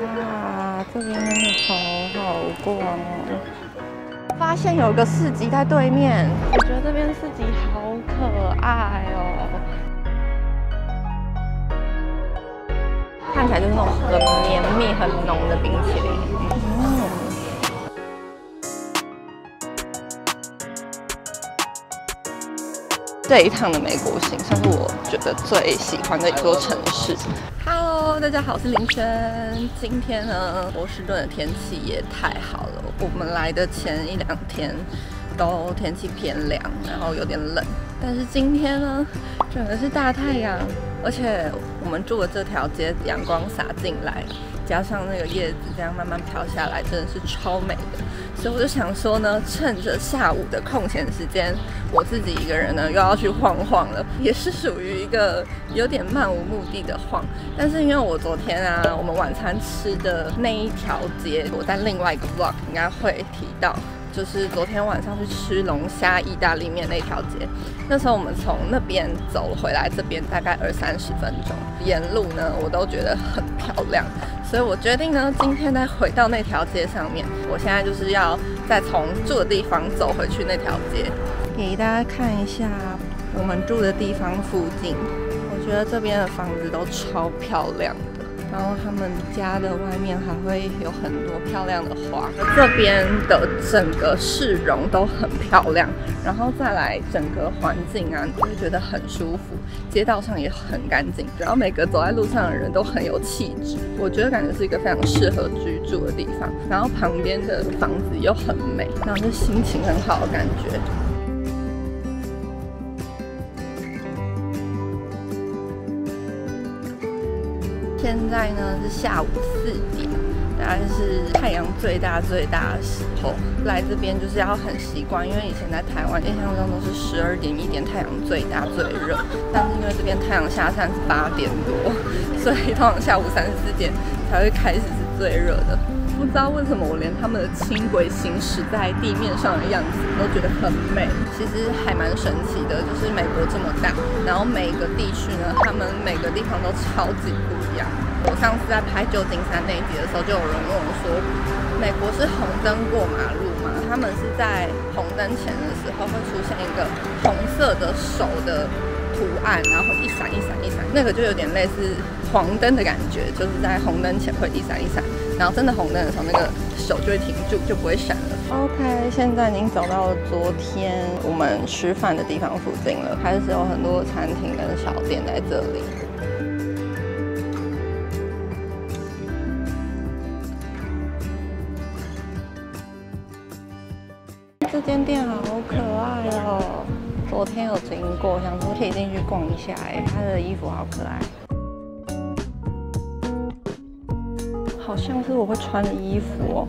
哇，这边真的好好逛哦！发现有个市集在对面，我觉得这边市集好可爱哦。看起来就是那种很绵密、很浓的冰淇淋。嗯。这一趟的美国行算是我觉得最喜欢的一座城市。大家好，我是林轩。今天呢，波士顿的天气也太好了。我们来的前一两天都天气偏凉，然后有点冷。但是今天呢，整个是大太阳，而且我们住的这条街阳光洒进来，加上那个叶子这样慢慢飘下来，真的是超美的。所以我就想说呢，趁着下午的空闲时间，我自己一个人呢又要去晃晃了，也是属于一个有点漫无目的的晃。但是因为我昨天啊，我们晚餐吃的那一条街，我在另外一个 vlog 应该会提到。就是昨天晚上去吃龙虾意大利面那条街，那时候我们从那边走回来，这边大概二三十分钟，沿路呢我都觉得很漂亮，所以我决定呢今天再回到那条街上面。我现在就是要再从住的地方走回去那条街，给大家看一下我们住的地方附近，我觉得这边的房子都超漂亮。然后他们家的外面还会有很多漂亮的花，这边的整个市容都很漂亮，然后再来整个环境啊，你会觉得很舒服，街道上也很干净，然后每个走在路上的人都很有气质，我觉得感觉是一个非常适合居住的地方，然后旁边的房子又很美，然后就心情很好的感觉。现在呢是下午四点，大概是太阳最大最大的时候。来这边就是要很习惯，因为以前在台湾印象中都是十二点一点太阳最大最热，但是因为这边太阳下山是八点多，所以通常下午三四点才会开始是最热的。不知道为什么我连他们的轻轨行驶在地面上的样子都觉得很美。其实还蛮神奇的，就是美国这么大，然后每个地区呢，他们每个地方都超级不一样。我上次在拍旧金山那一集的时候，就有人问我说，美国是红灯过马路吗？他们是在红灯前的时候会出现一个红色的手的。图案，然后一闪一闪一闪，那个就有点类似黄灯的感觉，就是在红灯前会一闪一闪，然后真的红灯的时候，那个手就会停住，就不会闪了。OK，现在已经走到昨天我们吃饭的地方附近了，开始有很多餐厅跟小店在这里。这间店好可爱哦。昨天有经过，想说可以进去逛一下。哎，他的衣服好可爱，好像是我会穿的衣服哦。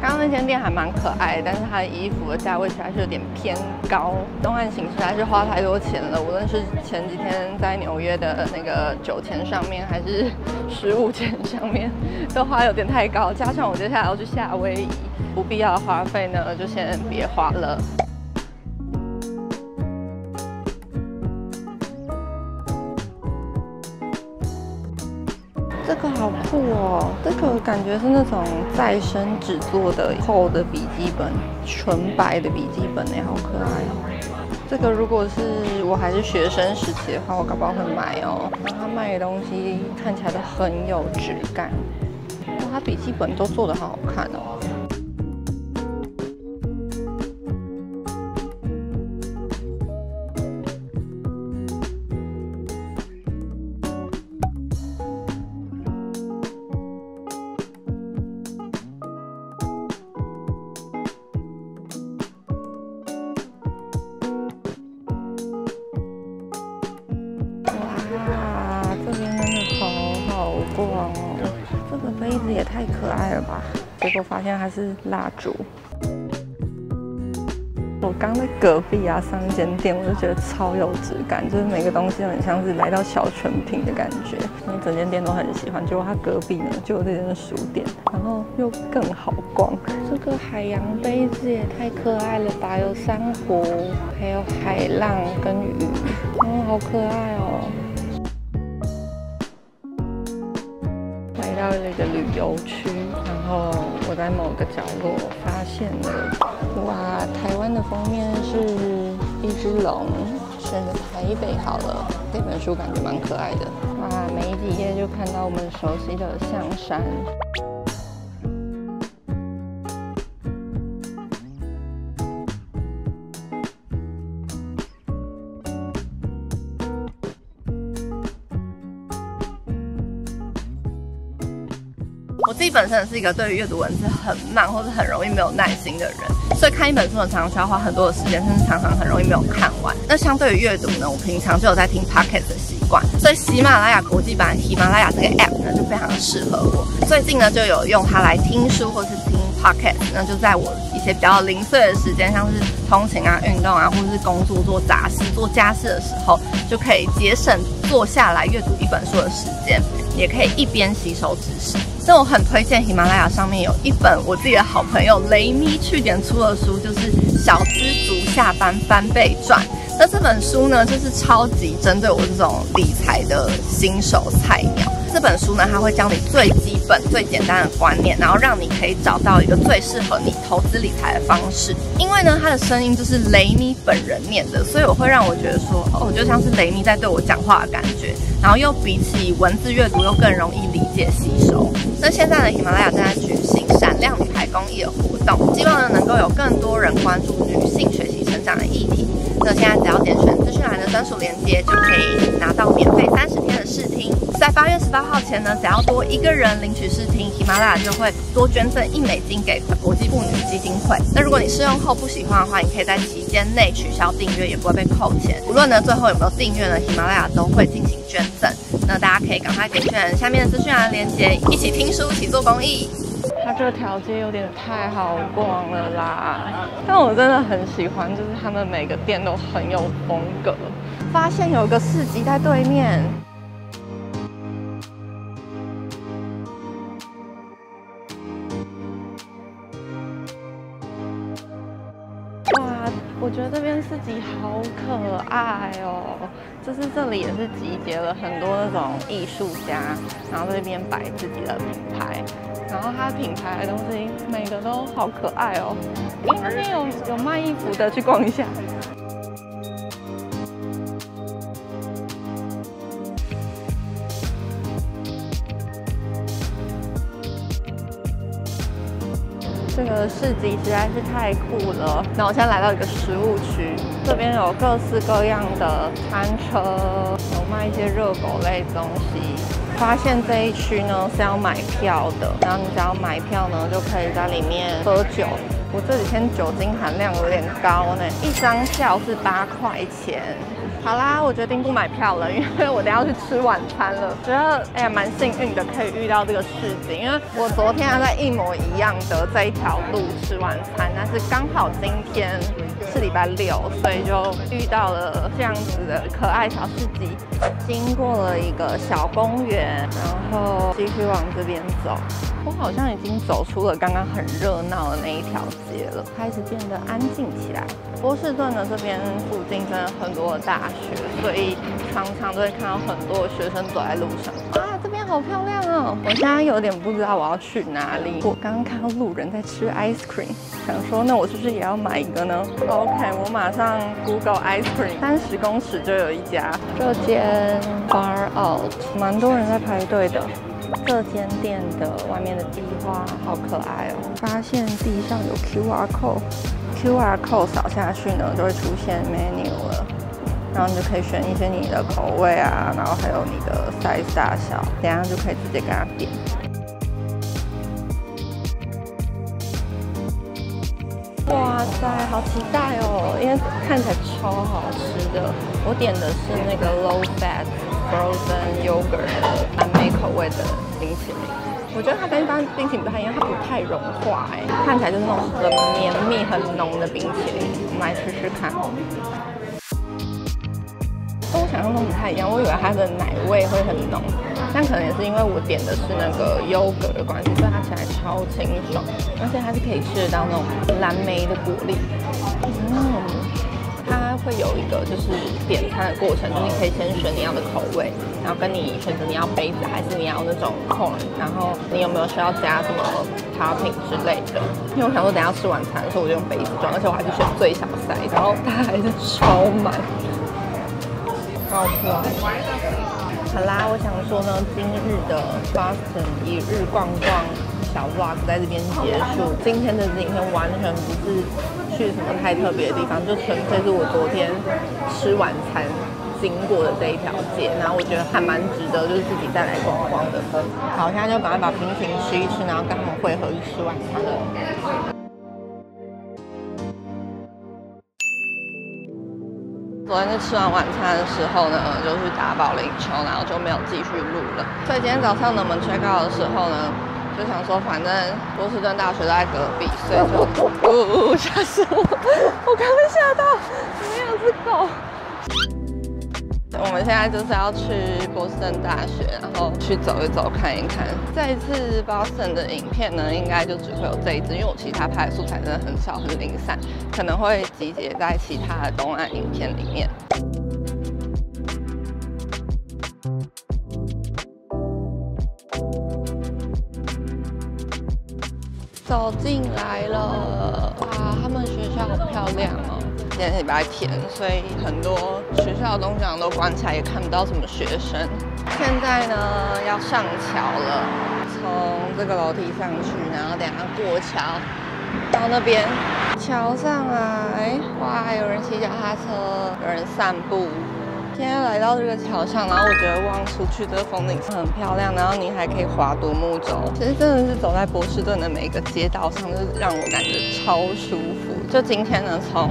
刚刚那间店还蛮可爱，但是它的衣服的价位实在是有点偏高。东岸行实在是花太多钱了，无论是前几天在纽约的那个酒钱上面，还是食物钱上面，都花有点太高。加上我接下来要去夏威夷。不必要的花费呢，就先别花了。好酷哦！这个感觉是那种再生纸做的厚的笔记本，纯白的笔记本哎，好可爱哦！这个如果是我还是学生时期的话，我搞不好会买哦。然后他卖的东西看起来都很有质感，哇，他笔记本都做得好好看哦。爱了吧？结果发现它是蜡烛。我刚在隔壁啊三间店我就觉得超有质感就是每个东西很像是来到小纯品的感觉。因为整间店都很喜欢结果它隔壁呢就有这间的书店然后又更好逛。这个海洋杯子也太可爱了吧有珊瑚还有海浪跟鱼。哦好可爱哦。来到了这个旅游区。然后我在某个角落发现了，哇，台湾的封面是一只龙，选择台北好了，这本书感觉蛮可爱的，哇，没几页就看到我们熟悉的象山。己本身是一个对于阅读文字很慢或者很容易没有耐心的人，所以看一本书呢，常常需要花很多的时间，甚至常常很容易没有看完。那相对于阅读呢，我平常就有在听 podcast 的习惯，所以喜马拉雅国际版喜马拉雅这个 app 呢，就非常适合我。最近呢，就有用它来听书或是听 podcast，那就在我一些比较零碎的时间，像是通勤啊、运动啊，或者是工作做杂事、做家事的时候，就可以节省坐下来阅读一本书的时间，也可以一边吸收知识。那我很推荐喜马拉雅上面有一本我自己的好朋友雷咪去年出的书，就是《小资族下班翻倍赚》。那这本书呢，就是超级针对我这种理财的新手菜鸟。这本书呢，它会教你最基本、最简单的观念，然后让你可以找到一个最适合你投资理财的方式。因为呢，它的声音就是雷咪本人念的，所以我会让我觉得说，哦，就像是雷咪在对我讲话的感觉。然后又比起文字阅读，又更容易理解吸收。那现在呢，喜马拉雅正在举行闪亮女孩公益的活动，希望呢能够有更多人关注女性学习成长的议题。那现在只要点选资讯栏的专属链接，就可以拿到免费三十天的试听。在八月十八号前呢，只要多一个人领取试听，喜马拉雅就会多捐赠一美金给国际妇女基金会。那如果你试用后不喜欢的话，你可以在期间内取消订阅，也不会被扣钱。无论呢最后有没有订阅呢，喜马拉雅都会进行捐赠。那大家可以赶快点选下面的资讯栏链接，一起听书，一起做公益。它这条街有点太好逛了啦，但我真的很喜欢，就是他们每个店都很有风格。发现有个市集在对面。哇，我觉得这边市集好可爱哦！就是这里也是集结了很多那种艺术家，然后在这边摆自己的品牌，然后它品牌的东西每个都好可爱哦。咦，那边有有卖衣服的，去逛一下。这个市集实在是太酷了。那我现在来到一个食物区，这边有各式各样的餐车，有卖一些热狗类东西。发现这一区呢是要买票的，然后你只要买票呢，就可以在里面喝酒。我这几天酒精含量有点高呢，一张票是八块钱。好啦，我决定不买票了，因为我等要去吃晚餐了。觉得哎呀，蛮幸运的，可以遇到这个市集，因为我昨天还在一模一样的这一条路吃晚餐，但是刚好今天是礼拜六，所以就遇到了这样子的可爱小市集。经过了一个小公园，然后继续往这边走。我好像已经走出了刚刚很热闹的那一条街了，开始变得安静起来。波士顿的这边附近真的很多的大学，所以常常都会看到很多学生走在路上。啊，这边好漂亮哦！我现在有点不知道我要去哪里。我刚刚看到路人在吃 ice cream，想说那我是不是也要买一个呢？OK，我马上 Google ice cream，三十公尺就有一家。这间 Bar Out，蛮多人在排队的。这间店的外面的壁画好可爱哦！发现地上有 QR code，QR code 扫下去呢，就会出现 menu 了，然后你就可以选一些你的口味啊，然后还有你的 size 大小，等下就可以直接给它点。哇塞，好期待哦！因为看起来超好吃的。我点的是那个 low fat。Frozen yogurt 蓝莓口味的冰淇淋，我觉得它跟一般冰淇淋不太一样，它不太融化，哎，看起来就是那种很绵密、很浓的冰淇淋。我们来吃吃看。跟我想象中不太一样，我以为它的奶味会很浓，但可能也是因为我点的是那个 yogurt 的关系，所以它起来超清爽，而且它是可以吃得到那种蓝莓的果粒。嗯。会有一个就是点餐的过程，就是你可以先选你要的口味，然后跟你选择你要杯子还是你要那种 corn，然后你有没有需要加什么 topping 之类的。因为我想说等下吃晚餐的时候我就用杯子装，而且我还是选最小 size，然后它还是超满。好吃啊！好啦，我想说呢，今日的 Boston 一日逛逛小 vlog 在这边结束。今天的影片完全不是去什么太特别的地方，就纯粹是我昨天吃晚餐经过的这一条街，然后我觉得还蛮值得，就是自己再来逛逛的。好，现在就赶快把冰淇淋吃一吃，然后跟他们汇合去吃晚餐了。昨天是吃完晚餐的时候呢，就去打保龄球，然后就没有继续录了。所以今天早上呢，我们 check out 的时候呢，就想说，反正波士顿大学都在隔壁，所以就，呜，吓死我！我刚刚吓到，里面有只狗。我们现在就是要去波士顿大学，然后去走一走，看一看。这一次 Boston 的影片呢，应该就只会有这一支，因为我其他拍的素材真的很少，很零散，可能会集结在其他的东岸影片里面。走进来了，哇，他们学校好漂亮哦。今天礼拜天，所以很多学校的东西都关起来，也看不到什么学生。现在呢，要上桥了，从这个楼梯上去，然后等下过桥到那边桥上来。哇，有人骑脚踏车，有人散步。今天来到这个桥上，然后我觉得望出去的风景很漂亮，然后你还可以划独木舟。其实真的是走在波士顿的每一个街道上，就是让我感觉超舒服。就今天呢，从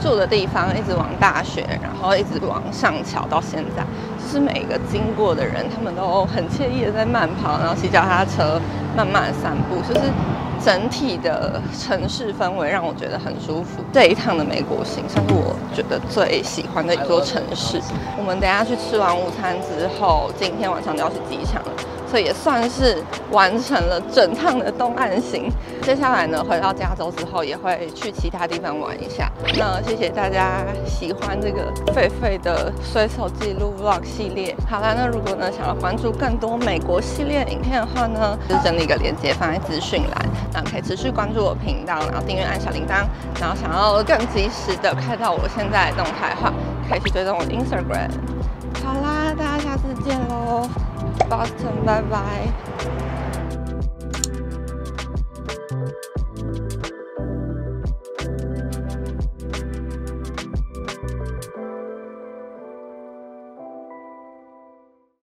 住的地方一直往大学，然后一直往上桥到现在，就是每一个经过的人，他们都很惬意的在慢跑，然后骑脚踏车，慢慢散步，就是整体的城市氛围让我觉得很舒服。这一趟的美国行，算是我觉得最喜欢的一座城市。我们等下去吃完午餐之后，今天晚上就要去机场了。所以也算是完成了整趟的东岸行。接下来呢，回到加州之后，也会去其他地方玩一下。那谢谢大家喜欢这个狒狒的随手记录 vlog 系列。好啦，那如果呢想要关注更多美国系列影片的话呢，就整理一个链接放在资讯栏，那可以持续关注我频道，然后订阅按小铃铛，然后想要更及时的看到我现在动态的话，可以去追踪我的 Instagram。好啦，大家下次见喽。Boston，拜拜。